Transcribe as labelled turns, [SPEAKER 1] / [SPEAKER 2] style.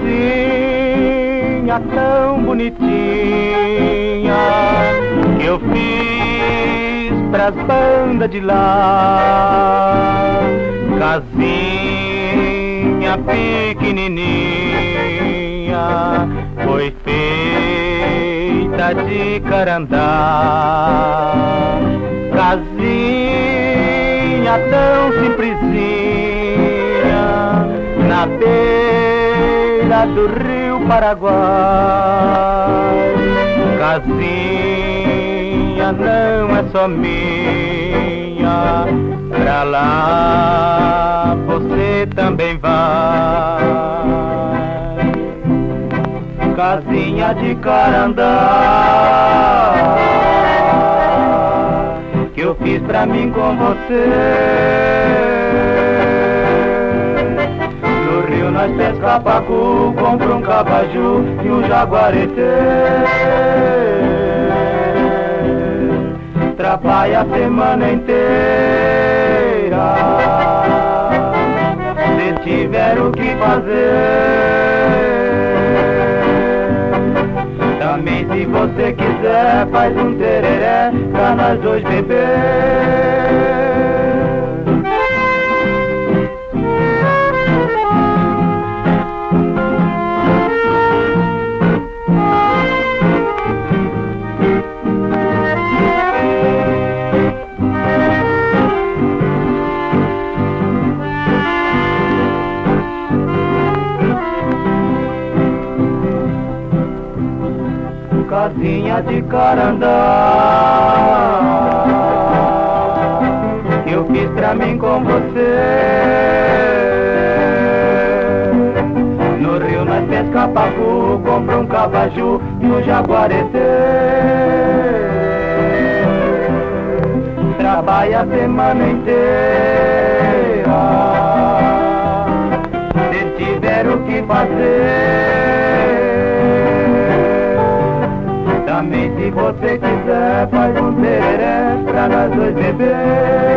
[SPEAKER 1] Casinha tão bonitinha que eu fiz pras bandas de lá. Casinha pequenininha foi feita de carandá. Casinha tão simplesinha na beira do rio Paraguai. Casinha não é só minha, pra lá você também vai. Casinha de carandá que eu fiz pra mim com você. No rio nós pesca pacu, compra um cabaju e um jaguaretê. Trabalha a semana inteira. Se tiver o que fazer. Também se você quiser faz um tereré pra nós dois beber. Casinha de carandá que eu fiz pra mim com você. No rio nós pesca pacu, compra um cabaju e um jaguaretê. Trabalha a semana inteira. Se tiver o que fazer. Você quiser faz um tereré pra nós dois beber